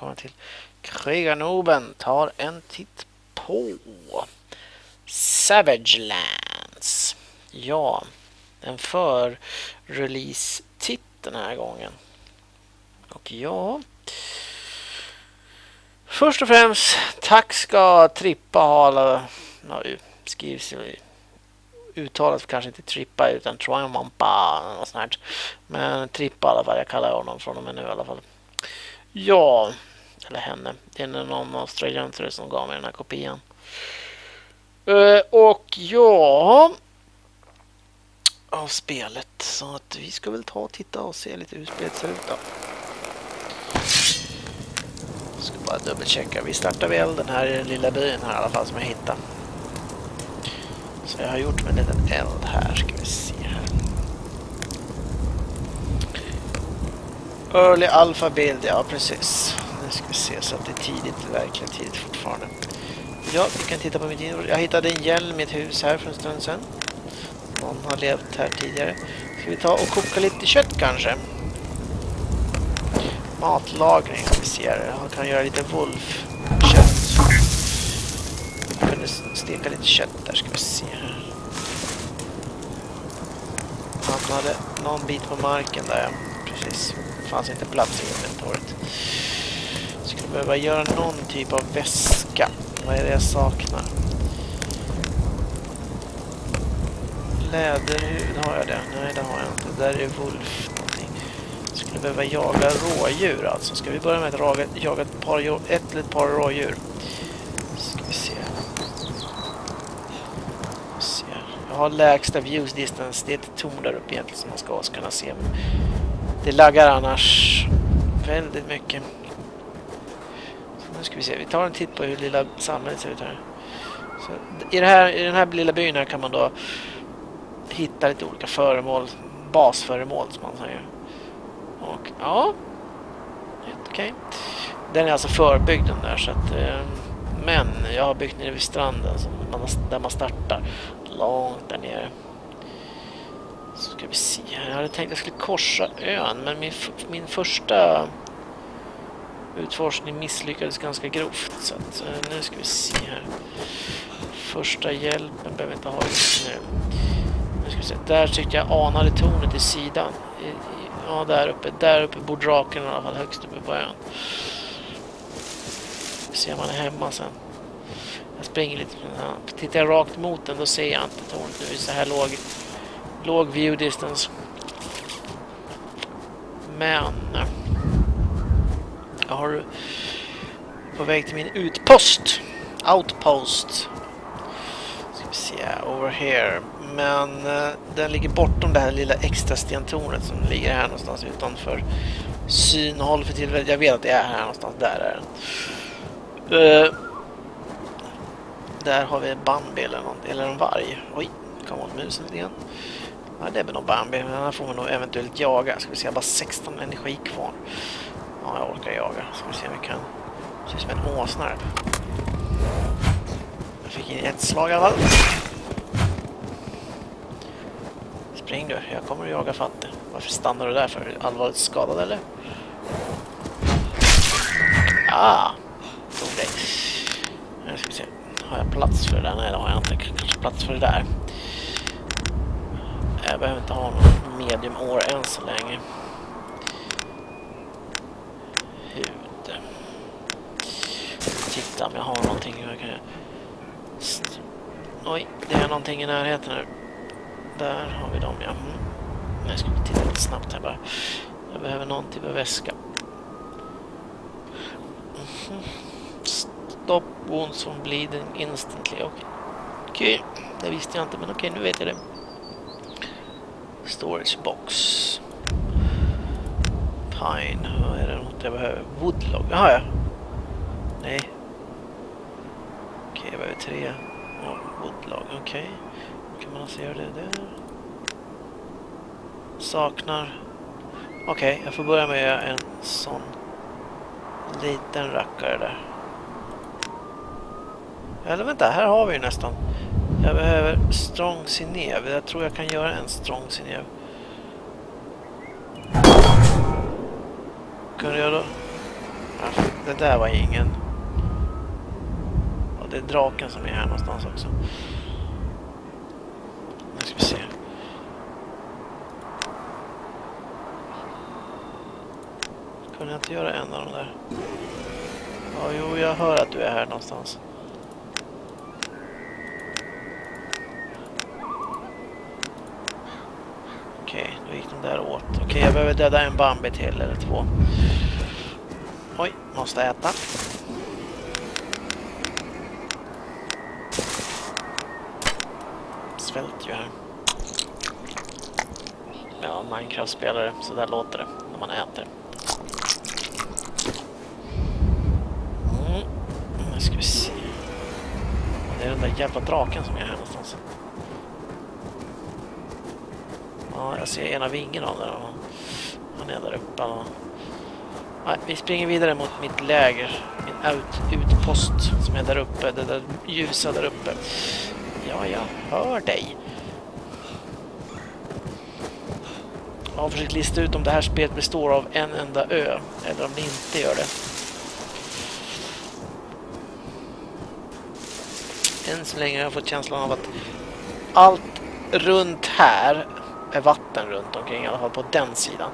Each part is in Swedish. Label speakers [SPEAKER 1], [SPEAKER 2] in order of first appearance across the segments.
[SPEAKER 1] välkomna till Krigarnoben tar en titt på Savage Lands. Ja, en för-release-titt den här gången. Och ja... Först och främst, tack ska Trippa ha alla... Ja, skrivs uttalet kanske inte Trippa utan Triumampa och sånt här. Men Trippa i alla fall, jag kallar honom från och med nu i alla fall. Ja, eller henne. Det är någon australiensare som gav mig den här kopian. Eh, och ja... Av spelet. Så att vi ska väl ta och titta och se lite hur spelet ser ut då. Jag ska bara dubbelchecka. Vi startar väl den här lilla byn här i alla fall som jag hittade. Så jag har gjort med en liten eld här. Ska vi se här. Early Alpha Build, ja precis. Nu ska vi se så att det är tidigt, verkligen tidigt fortfarande. Ja, vi kan titta på mitt inre. Jag hittade en hjälm i ett hus här för en stund sedan. Någon har levt här tidigare. Ska vi ta och koka lite kött kanske? Matlagring ska vi se här. Jag kan göra lite wolfkött. Jag kunde steka lite kött där ska vi se här. Han hade någon bit på marken där, ja. Precis. Det fanns inte plats i inventoriet. Skulle behöva göra någon typ av väska. Vad är det jag saknar? Läderhud, har jag det? Nej, det har jag inte. Där är Wolf någonting. Skulle behöva jaga rådjur alltså. Ska vi börja med att jaga, jaga ett, par, ett eller ett par rådjur? Ska vi se. se. Jag har lägsta views distance. Det är ett torn där uppe egentligen som man ska kunna se. Men det laggar annars väldigt mycket. Ska vi se, vi tar en titt på hur lilla samhället ser ut här. Så, i, här I den här lilla byn här kan man då hitta lite olika föremål, basföremål som man säger. Och ja, helt okej. Okay. Den är alltså förbyggd den där så att, eh, men jag har byggt nere vid stranden så man, där man startar. Långt där nere. Så ska vi se här. Jag hade tänkt att jag skulle korsa ön men min, min första utforskning misslyckades ganska grovt. Så att, eh, nu ska vi se här. Första hjälpen behöver vi inte ha just nu. nu ska vi se. Där tyckte jag anade tornet i sidan. I, i, ja, där uppe. Där uppe bor draken i alla fall högst uppe på ön. Ser om man är hemma sen. Jag springer lite. Ja, tittar jag rakt mot den då ser jag inte tornet. Nu är så här låg, låg view distance. Men... Jag har på väg till min utpost. Outpost. Ska vi se, over here. Men uh, den ligger bortom det här lilla extra stentornet som ligger här någonstans utanför synhåll för tillfället. Jag vet att det är här någonstans. Där är den. Uh, där har vi en Bambi eller, någon, eller en varg. Oj, kom åt musen lite grann. Ja, det är väl någon Bambi. Den här får man nog eventuellt jaga. Ska vi se, jag har bara 16 energi kvar. Ja, jag orkar jaga. Ska vi se om vi kan... Det ser som en åsna. Jag fick in ett slag i alla fall. Spring du, jag kommer att jaga fatte. Varför stannar du där för? Allvarligt skadad eller? Ah! tog dig. Nu ska vi se. Har jag plats för det där? Nej, det har jag inte. Kanske plats för det där. Jag behöver inte ha någon medium år än så länge. Titta om jag har någonting. Jag kan... Oj, det är någonting i närheten nu. Där har vi dem, ja. Mm. Jag ska titta lite snabbt här bara. Jag behöver någon typ av väska. Mm. Stop wounds from bleeding instantly. Okej, okay. okay. det visste jag inte, men okej, okay, nu vet jag det. Storage box. Pine, vad är det något jag behöver? Woodlog, jaha ja. Nej, Okej, jag behöver tre woodlag. Okej. Okay. Kan man se hur det är där? Saknar... Okej, okay, jag får börja med en sån liten rackare där. Eller vänta, här har vi nästan. Jag behöver strong sinev. Jag tror jag kan göra en strong sinev. Kunde jag då? Ah, det där var ingen. Det är draken som är här någonstans också. Nu ska vi se. Kunde jag inte göra en av de där? Ja, jo, jag hör att du är här någonstans. Okej, då gick de där åt. Okej, jag behöver döda en Bambi till eller två. Oj, måste äta. Vi här. Ja, Minecraft-spelare, så där låter det när man äter. Mm. Nu ska vi se. Det är den där jävla draken som är här någonstans. Ja, jag ser ena vingen av den. Han är där uppe. Nej, vi springer vidare mot mitt läger. Min ut, utpost som är där uppe. Det där ljusa där uppe. Ja, jag hör dig. Jag har försökt lista ut om det här spelet består av en enda ö. Eller om det inte gör det. Än så länge har jag fått känslan av att allt runt här är vatten runt omkring, i alla fall på den sidan.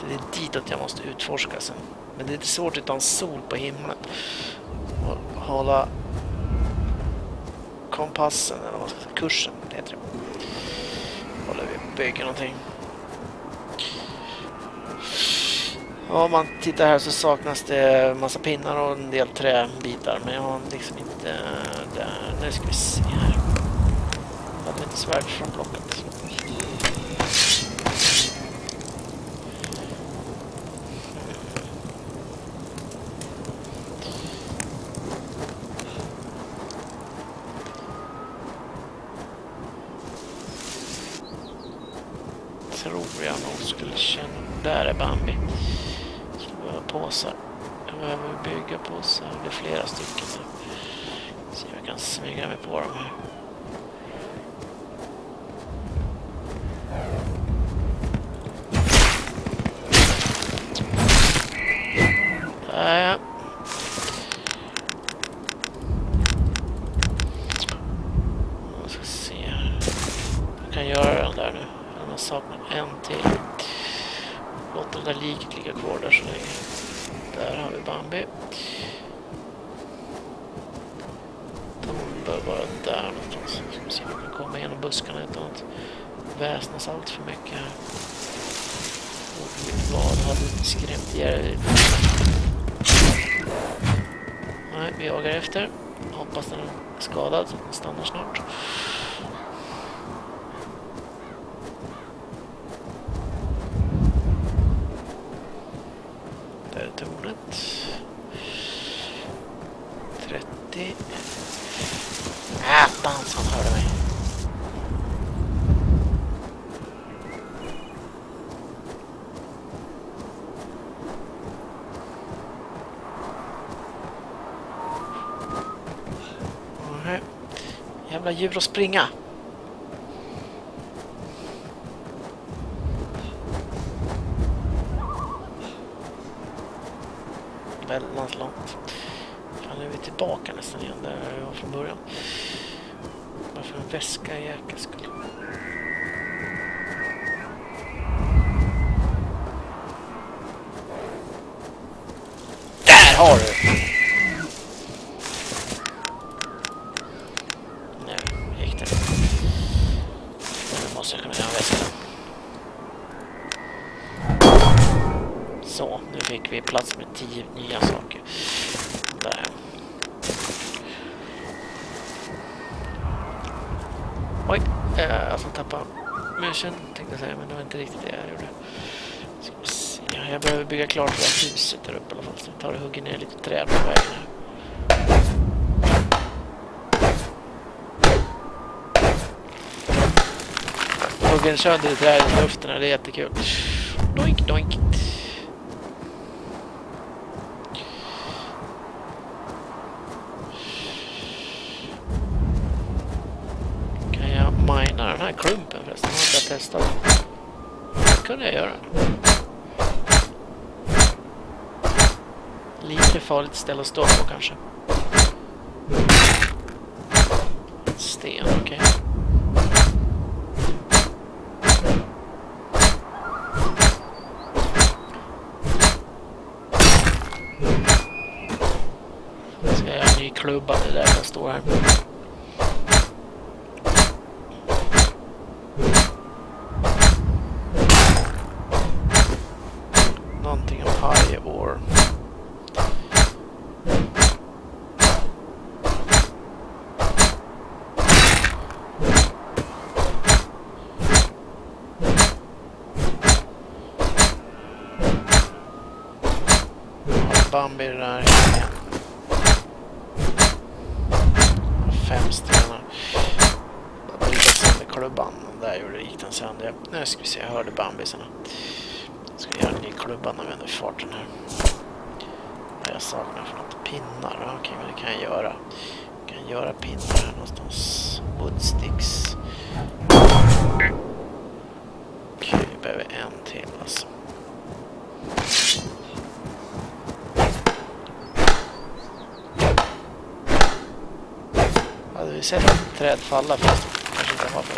[SPEAKER 1] Så det är ditåt jag måste utforska sen. Men det är lite svårt utan sol på himlen. Och hålla kompassen, eller vad ska jag säga, kursen, heter det. Håller vi bygger någonting. Ja, om man tittar här så saknas det massa pinnar och en del träbitar. Men jag har liksom inte... Där. Nu ska vi se här. Jag hade inte svärd från blocket. tror jag nog skulle känna. Där är Bambi. Jag behöver påsar. Jag behöver bygga påsar. Det är flera stycken nu. Se om jag kan smyga mig på dem här. Där ja. Jag ska se här. Jag kan göra den där nu saknar en till. Låt det där liket ligga kvar där så länge. Där har vi Bambi. De bör vara där någonstans. Ska vi se om vi kan komma igenom buskarna utan att väsnas allt för mycket här. Och var lite skrämt Nej, vi jagar efter. Hoppas den är skadad den stannar snart. Attans, han hörde mig. Nej. Jävla djur att springa. Väldigt långt. Nu är vi tillbaka nästan igen där jag var från början. Varför en väska i jäkels skull? Där har du! Nu gick det. Nu måste jag kunna göra väskan. Så, nu fick vi plats med tio nya saker. Där. Oj, eh, alltså tappa musen tänkte jag säga, men det var inte riktigt det jag gjorde. Jag behöver bygga klart det här huset där uppe i alla fall. Så jag tar och hugger ner lite träd på vägen här. Hugger sönder i trädet i luften, det är jättekul. Doink, doink. den här klumpen förresten. Jag har inte testat. Det jag göra. Lite farligt ställe att stå på kanske. Sten, okej. Okay. Ska jag ha en ny klubba, det där jag står här. Bambi där Fem stenar. Jag sönder klubban. Där gjorde det, gick den sönder. Nu ska vi se, jag hörde bambisarna. Jag ska göra en ny klubba när vi ändå farten här. Jag saknar för något pinnar. Okej, men det kan jag göra. Jag kan göra pinnar här någonstans. Woodsticks. Okej, vi behöver en till alltså. Ju vi sett ett träd falla fast kanske inte har det.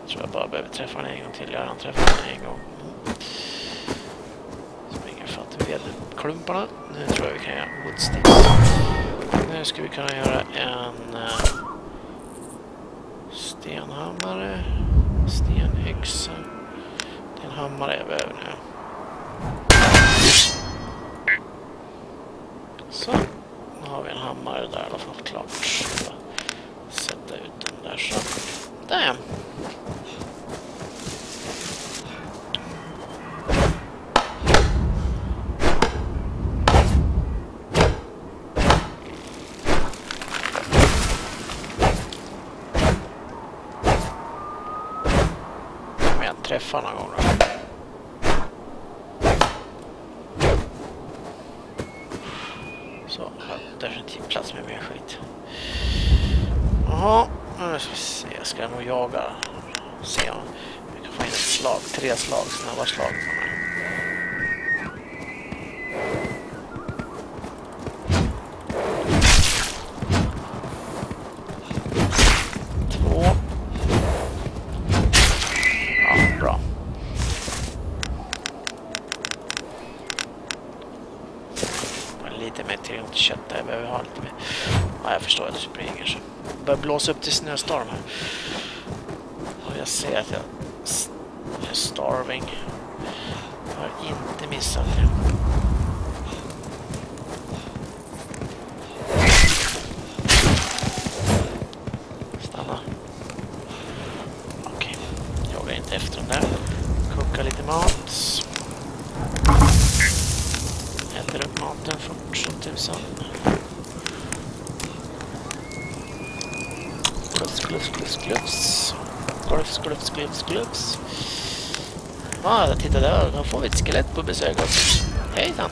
[SPEAKER 1] Jag tror jag bara behöver träffa den en gång till. Jag har redan träffat den en gång. Springer fatt vedklumparna. Nu tror jag vi kan göra woodsticks. Nu ska vi kunna göra en eh, stenhammare, stenyxa hammare jag behöver nu. Så, nu har vi en hammare där i alla fall klart. Sätta ut den där så. Där. träffa någon gång då. Så, har definitivt plats med mer skit. Jaha, nu ska vi se. Jag ska nog jaga. Se om vi kan få in ett slag. Tre slag, snabba slag Jag förstår att det springer så. Det börjar blåsa upp till snöstorm här. Jag ser att jag, är starving. Jag har inte missat det. Stanna. Okej, okay. jagar inte efter den där. Koka lite mat. Äter upp maten fort som tusan. glufs, glufs, glufs. Glufs, glufs, glufs, glufs. Ah, titta där. nu får vi ett skelett på besök också. Hejsan.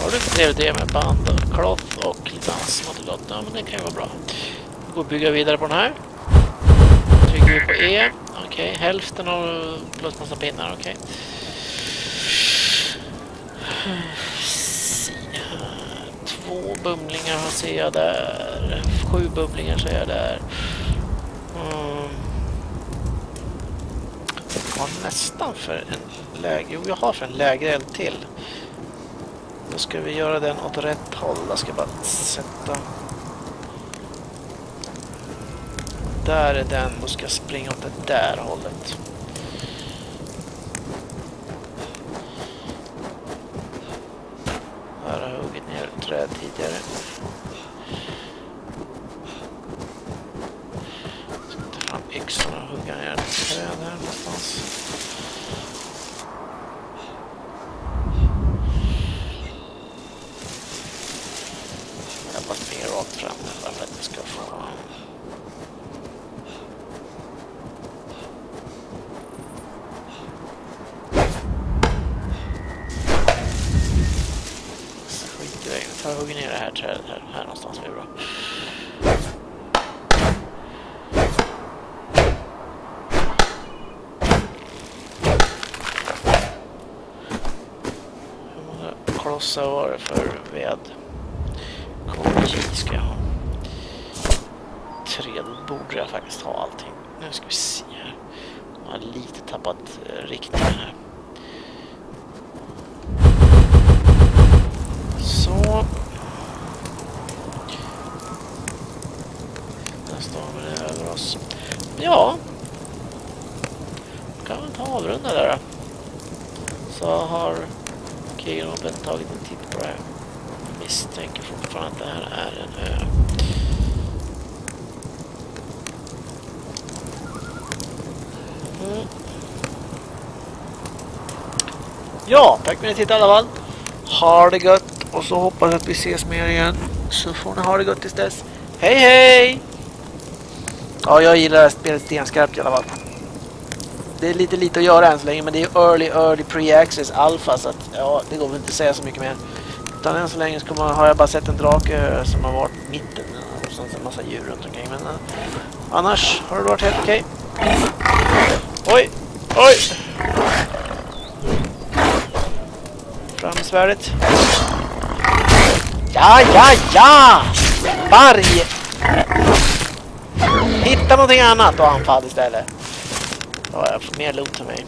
[SPEAKER 1] Har du inte trevligt det med band och kloth och lite annat och gott? Ja, men det kan ju vara bra. Gå och bygga vidare på den här. Trycker vi på E. Okej, okay, hälften av plus massa pinnar, okej. Okay. Två bumlingar ser jag där. Sju bumlingar ser jag där. Mm. Jag har nästan för en läge. Jo, jag har för en lägre eld till. Då ska vi göra den åt rätt håll. Jag ska bara sätta där är den, då ska jag springa åt det där hållet. parkera rakt fram här för att vi ska få Jag hugger ner det här trädet här, här någonstans blir bra. Hur många klossar var det för ved? KJ ska jag ha. Tre, då borde jag faktiskt ha allting. Nu ska vi se här. Jag har lite tappat eh, riktningen här. Så. Nästa har vi över oss. Ja. Kan vi ta och avrunda där då. Så har Kigelmobben tagit en titt på det här. Misstänker fortfarande att det här är en ö. Mm. Ja, tack för att ni tittade i alla fall. Ha det gött och så hoppas jag att vi ses mer igen. Så får ni ha det gött tills dess. Hej hej! Ja, jag gillar det här spelet stenskarpt i alla fall. Det är lite lite att göra än så länge men det är early, early pre-access alpha så att ja, det går väl inte att säga så mycket mer. Utan än så länge ska man, har jag bara sett en drake eh, som har varit i mitten eh, och sen en massa djur runt omkring. Men uh, annars har det varit helt okej. Oj! Oj! Fram med svärdet. Ja, ja, ja! Varg! Hitta någonting annat och anfall istället. Ja, jag får mer loot till mig.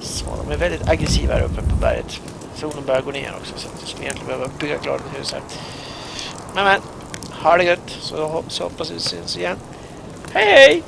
[SPEAKER 1] Så, de är väldigt aggressiva här uppe på berget. Solen börjar gå ner också så jag skulle egentligen behöva bygga klart ett hus här. Men men, ha det gött så, så hoppas vi syns igen. Hej hej!